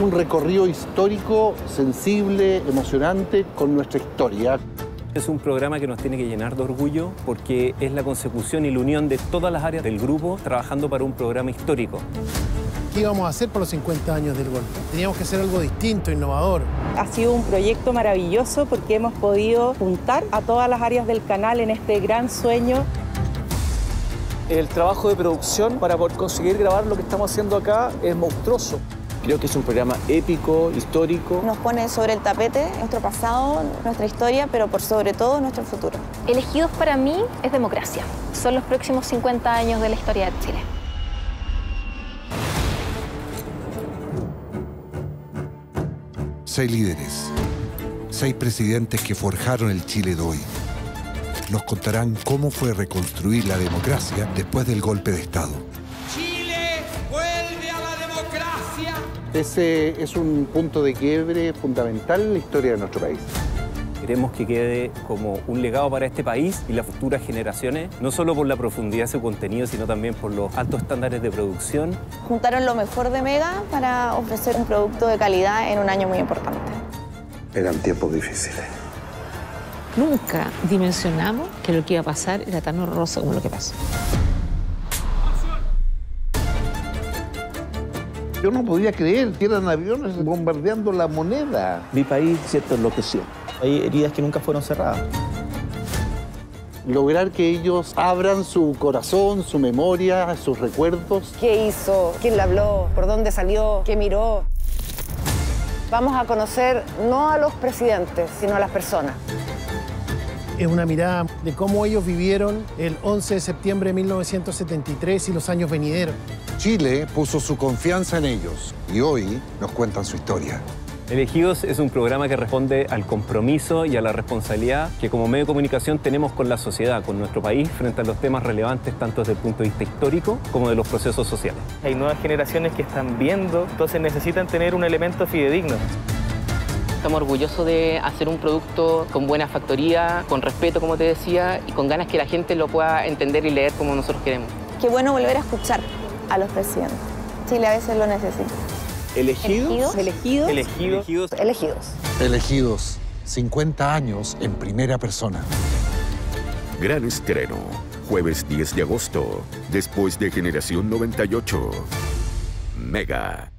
un recorrido histórico, sensible, emocionante con nuestra historia. Es un programa que nos tiene que llenar de orgullo porque es la consecución y la unión de todas las áreas del grupo trabajando para un programa histórico. ¿Qué íbamos a hacer por los 50 años del golpe? Teníamos que hacer algo distinto, innovador. Ha sido un proyecto maravilloso porque hemos podido juntar a todas las áreas del canal en este gran sueño. El trabajo de producción para poder conseguir grabar lo que estamos haciendo acá es monstruoso. Creo que es un programa épico, histórico. Nos pone sobre el tapete nuestro pasado, nuestra historia, pero por sobre todo nuestro futuro. Elegidos para mí es democracia. Son los próximos 50 años de la historia de Chile. Seis líderes, seis presidentes que forjaron el Chile de hoy. Nos contarán cómo fue reconstruir la democracia después del golpe de Estado. Chile vuelve a la democracia. Ese es un punto de quiebre fundamental en la historia de nuestro país. Queremos que quede como un legado para este país y las futuras generaciones, no solo por la profundidad de su contenido, sino también por los altos estándares de producción. Juntaron lo mejor de Mega para ofrecer un producto de calidad en un año muy importante. Eran tiempos difíciles. Nunca dimensionamos que lo que iba a pasar era tan horroroso como lo que pasó. Yo no podía creer que eran aviones bombardeando la moneda. Mi país, cierto, enloqueció. Hay heridas que nunca fueron cerradas. Lograr que ellos abran su corazón, su memoria, sus recuerdos. ¿Qué hizo? ¿Quién le habló? ¿Por dónde salió? ¿Qué miró? Vamos a conocer no a los presidentes, sino a las personas. Es una mirada de cómo ellos vivieron el 11 de septiembre de 1973 y los años venideros. Chile puso su confianza en ellos y hoy nos cuentan su historia. Elegidos es un programa que responde al compromiso y a la responsabilidad que como medio de comunicación tenemos con la sociedad, con nuestro país, frente a los temas relevantes tanto desde el punto de vista histórico como de los procesos sociales. Hay nuevas generaciones que están viendo, entonces necesitan tener un elemento fidedigno. Estamos orgullosos de hacer un producto con buena factoría, con respeto, como te decía, y con ganas que la gente lo pueda entender y leer como nosotros queremos. Qué bueno volver a escuchar a los presidentes. Chile a veces lo necesita. ¿Elegidos? Elegidos. Elegidos. Elegidos. Elegidos, 50 años en primera persona. Gran estreno, jueves 10 de agosto, después de Generación 98. Mega.